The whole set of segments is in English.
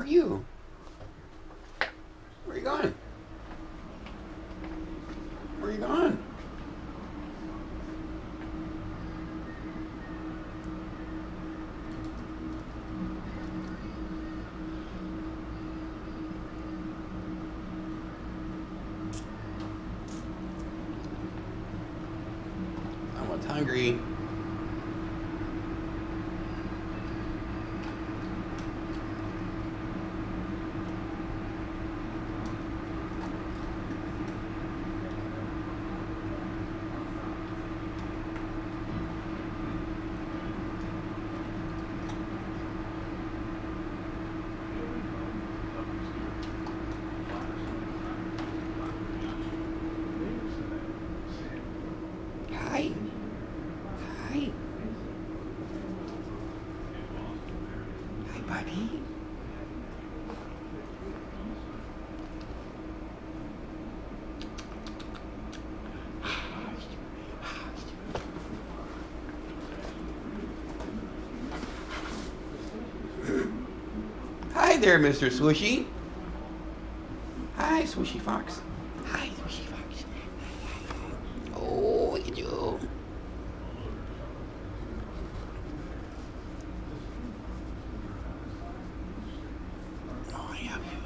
are you? Where are you going? Where are you going? I was hungry. Buddy. Hi there, Mr. Swooshy. Hi, Swooshy Fox. Hi, Swooshy Fox. Oh, look at you. Oh, I have you.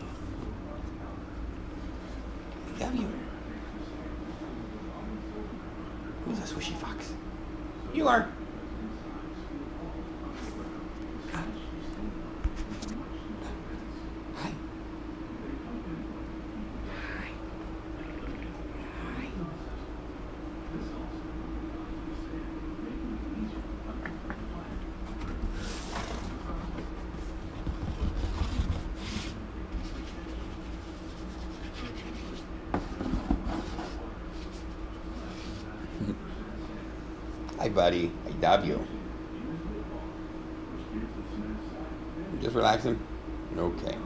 Have you. Who's that Swooshy Fox? You are. Huh? Hi. Hi. Hi. Hi, buddy. I love you. Just relaxing? Okay.